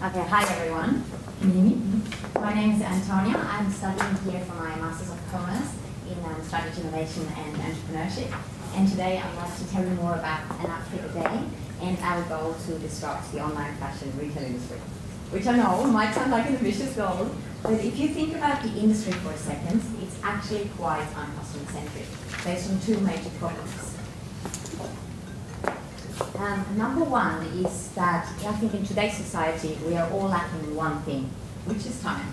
Okay, hi everyone. Can you hear me? My name is Antonia. I'm studying here for my Masters of Commerce in um, Strategy, Innovation and Entrepreneurship. And today I'd like to tell you more about an outfit a day and our goal to disrupt the online fashion retail industry. Which I know might sound like an ambitious goal, but if you think about the industry for a second, it's actually quite uncustomer centric, based on two major problems. Um, number one is that I think in today's society we are all lacking in one thing, which is time.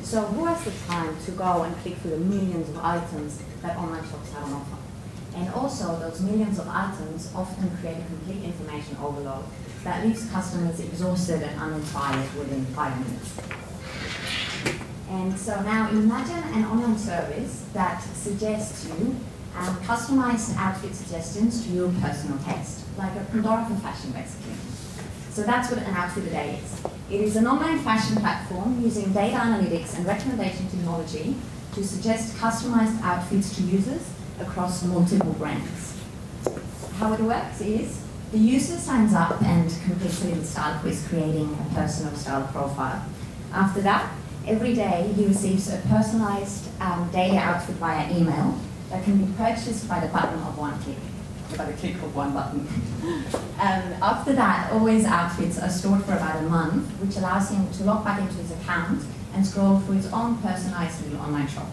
So who has the time to go and click through the millions of items that online shops have on offer? And also those millions of items often create a complete information overload that leaves customers exhausted and uninspired within five minutes. And so now imagine an online service that suggests you um, customized outfit suggestions to your personal taste like a Pandora for fashion, basically. So that's what an outfit a day is. It is an online fashion platform using data analytics and recommendation technology to suggest customized outfits to users across multiple brands. How it works is the user signs up and completes a style quiz creating a personal style profile. After that, every day he receives a personalized um, daily outfit via email that can be purchased by the button of one click by the click of one button. um, after that, always outfits are stored for about a month, which allows him to log back into his account and scroll through his own personalized little online shop.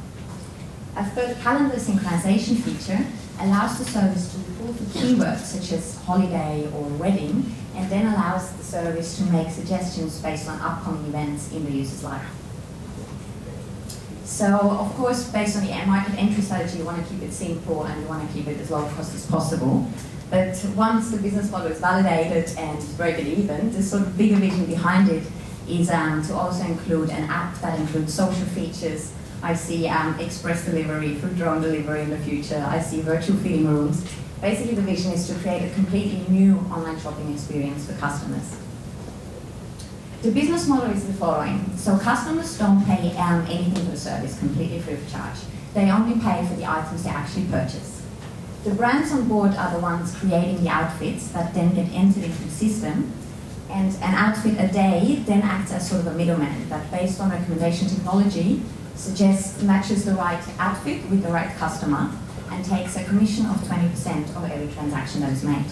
A third calendar synchronization feature allows the service to pull for keywords such as holiday or wedding, and then allows the service to make suggestions based on upcoming events in the user's life. So, of course, based on the market entry strategy, you want to keep it simple and you want to keep it as low cost as possible. But once the business model is validated and broken even, the sort of bigger vision behind it is um, to also include an app that includes social features. I see um, express delivery, food drone delivery in the future. I see virtual fitting rooms. Basically, the vision is to create a completely new online shopping experience for customers. The business model is the following. So customers don't pay um, anything for the service completely free of charge. They only pay for the items they actually purchase. The brands on board are the ones creating the outfits that then get entered into the system. And an outfit a day then acts as sort of a middleman that based on recommendation technology suggests matches the right outfit with the right customer and takes a commission of 20% of every transaction that is made.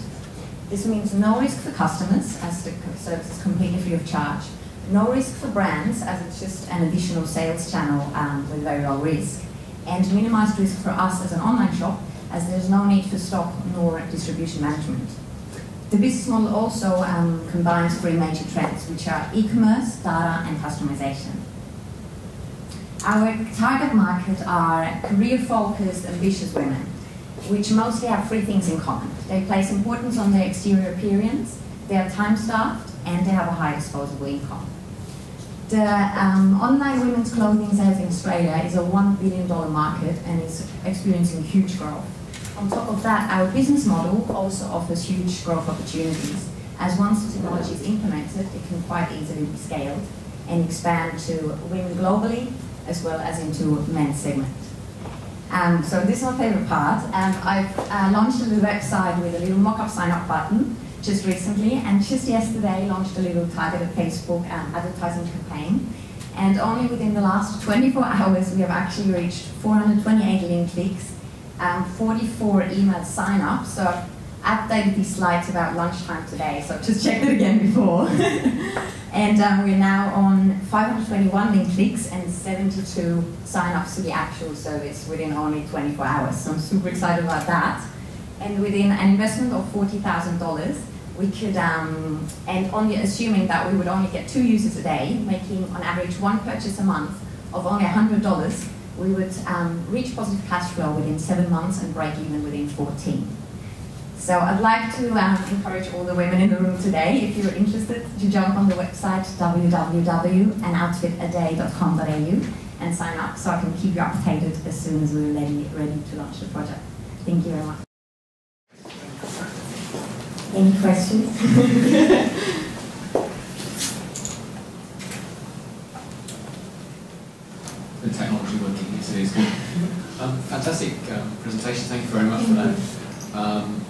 This means no risk for customers, as the service is completely free of charge, no risk for brands, as it's just an additional sales channel um, with very low risk, and minimized risk for us as an online shop, as there's no need for stock nor distribution management. The business model also um, combines three major trends, which are e-commerce, data, and customization. Our target market are career-focused, ambitious women which mostly have three things in common. They place importance on their exterior appearance, they are time-staffed, and they have a high disposable income. The um, online women's clothing sales in Australia is a $1 billion market and is experiencing huge growth. On top of that, our business model also offers huge growth opportunities, as once the technology is implemented, it can quite easily be scaled and expand to women globally, as well as into men's segment. Um, so this is my favorite part. Um, I've uh, launched a little website with a little mock-up sign-up button just recently, and just yesterday launched a little targeted Facebook um, advertising campaign. And only within the last 24 hours, we have actually reached 428 link clicks, um, 44 email sign-ups. So I've updated these slides about lunchtime today, so just checked it again before. And um, we're now on 521 link clicks and 72 sign-ups to the actual service within only 24 hours. So I'm super excited about that. And within an investment of $40,000, we could, um, and only assuming that we would only get two users a day, making on average one purchase a month of only $100, we would um, reach positive cash flow within seven months and break even within 14. So I'd like to um, encourage all the women in the room today, if you're interested, to jump on the website www.anoutfitaday.com.au and sign up so I can keep you updated as soon as we're ready, ready to launch the project. Thank you very much. Any questions? the technology working here today is good. Um, fantastic um, presentation, thank you very much for that. Um,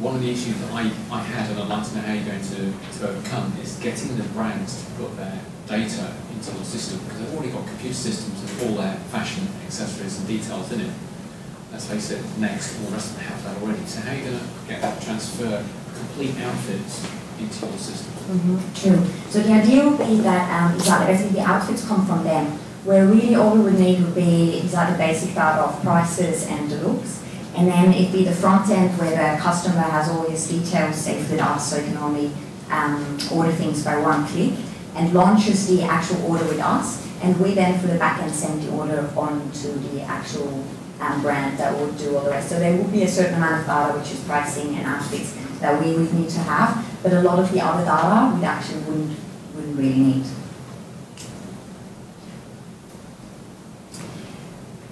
one of the issues that I, I had, and I'd like to know how you're going to, to overcome, is getting the brands to put their data into the system, because they've already got computer systems with all their fashion accessories and details in it. Let's face it, Next, all the rest of them have that already. So how are you going to get that transfer complete outfits into your system? Mm-hmm. True. So the idea would be that um, exactly basically the outfits come from them, where really all we would need would be exactly basic data of prices and the looks. And then it'd be the front end where the customer has all his details saved with us so he can only um, order things by one click and launches the actual order with us. And we then, for the back end, send the order on to the actual um, brand that would do all the rest. So there would be a certain amount of data, which is pricing and outfits, that we would need to have. But a lot of the other data we actually wouldn't, wouldn't really need.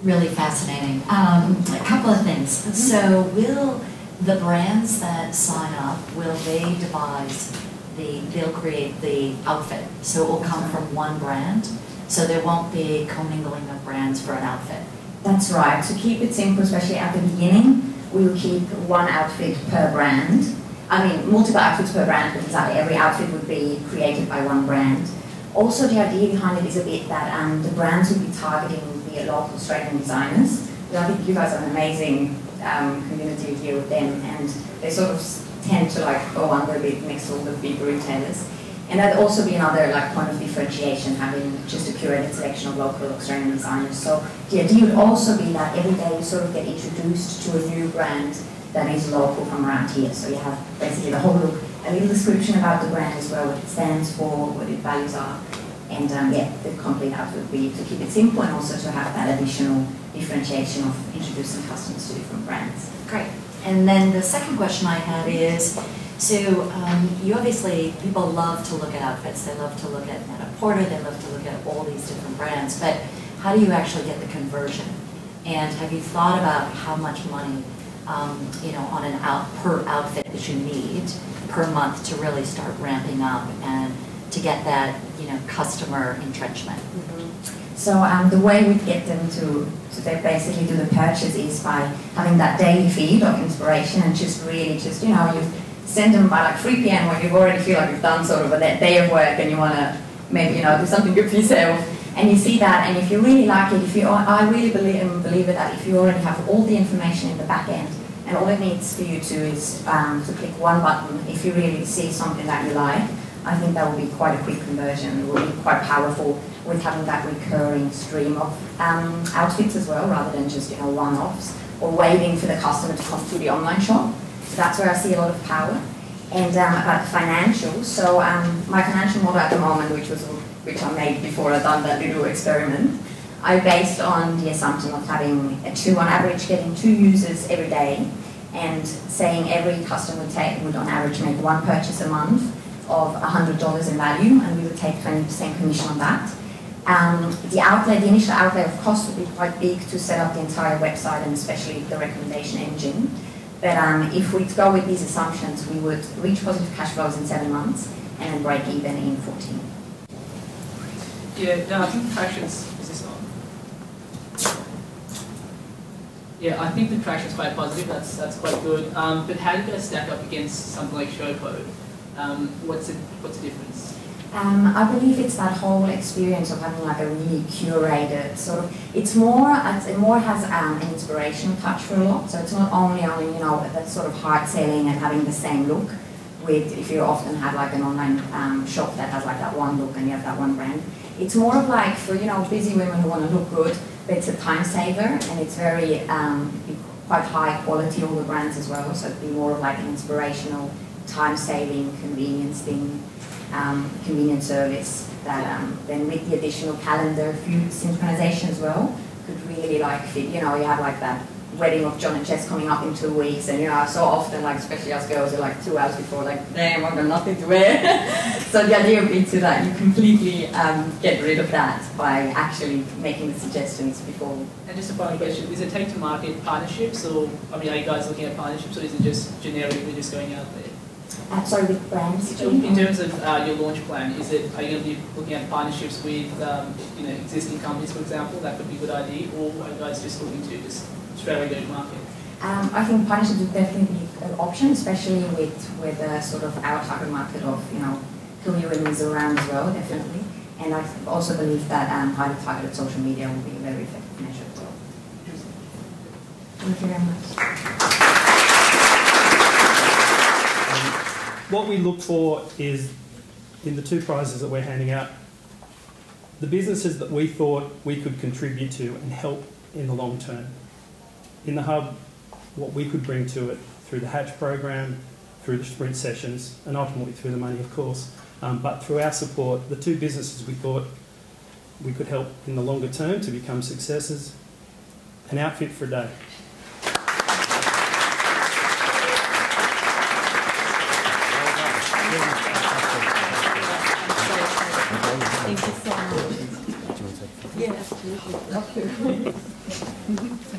Really fascinating. Um, a couple of things. Mm -hmm. So will the brands that sign up, will they devise the, they'll create the outfit. So it will come from one brand. So there won't be commingling of brands for an outfit. That's right. To keep it simple, especially at the beginning, we will keep one outfit per brand. I mean, multiple outfits per brand because every outfit would be created by one brand. Also, the idea behind it is a bit that um, the brands would be targeting the local Australian designers. I think you guys have an amazing um, community here with them, and they sort of tend to like go under a bit next to all the big retailers. And that'd also be another like point of differentiation, having just a curated selection of local Australian designers. So the idea would also be that every day you sort of get introduced to a new brand that is local from around here. So you have basically the whole look, a little description about the brand as well, what it stands for, what its values are, and um, yeah, the complete outfit would be to keep it simple and also to have that additional differentiation of introducing customers to different brands. Great. And then the second question I had is, so um, you obviously, people love to look at outfits. They love to look at Net-a-Porter. They love to look at all these different brands. But how do you actually get the conversion? And have you thought about how much money, um, you know, on an out per outfit that you need per month to really start ramping up and to get that, you know, customer entrenchment. Mm -hmm. So um, the way we get them to, to basically do the purchase is by having that daily feed of inspiration and just really just, you know, you send them by like 3 p.m. when you've already feel like you've done sort of a day of work and you want to maybe, you know, do something good for yourself. And you see that, and if you really like it, if you, I really believe, believe that if you already have all the information in the back end, and all it needs for you to is um, to click one button if you really see something that you like, I think that will be quite a quick conversion. It will be quite powerful with having that recurring stream of um, outfits as well, rather than just you know one-offs or waiting for the customer to come to the online shop. So that's where I see a lot of power. And um, about the financials, so um, my financial model at the moment, which was which I made before I done that little experiment, I based on the assumption of having a two on average, getting two users every day, and saying every customer would, take, would on average make one purchase a month of $100 in value, and we would take 20% commission on that. Um, the outlay, the initial outlay of cost would be quite big to set up the entire website and especially the recommendation engine. But um, if we go with these assumptions, we would reach positive cash flows in seven months and then break even in 14. Yeah, no, I think the traction's, is this on? Yeah, I think the traction's quite positive, that's, that's quite good. Um, but how do you guys stack up against something like Showpo? Um, what's, it, what's the difference? Um, I believe it's that whole experience of having like a really curated sort of. It's more. It more has um, an inspirational touch for a lot. So it's not only only you know that sort of hard selling and having the same look. With if you often have like an online um, shop that has like that one look and you have that one brand. It's more of like for you know busy women who want to look good, but it's a time saver and it's very um, quite high quality all the brands as well. So it'd be more of like an inspirational time-saving convenience thing, um, convenient service that um, then with the additional calendar food synchronization as well could really like fit, you know, you have like that wedding of John and Jess coming up in two weeks and you know, so often like especially us girls are like two hours before like, damn, I've got nothing to wear. so the idea would be to that you completely um, get rid of that by actually making the suggestions before. And just a final question, is it take to market partnerships or, I mean, are you guys looking at partnerships or is it just generically just going out there? Uh, sorry, with brands? In terms of uh, your launch plan, is it are you going to be looking at partnerships with um, you know existing companies, for example? That could be a good idea, or are you guys just looking to just straight away go to market? Um, I think partnerships would definitely be an option, especially with, with the sort of our target market of, you know, who you around as well, definitely. And I also believe that um, highly targeted social media will be a very effective measure as well. Thank you very much. What we look for is, in the two prizes that we're handing out, the businesses that we thought we could contribute to and help in the long term. In the hub, what we could bring to it through the Hatch program, through the sprint sessions, and ultimately through the money, of course. Um, but through our support, the two businesses we thought we could help in the longer term to become successes, an outfit for a day. Thank you so much. Yes,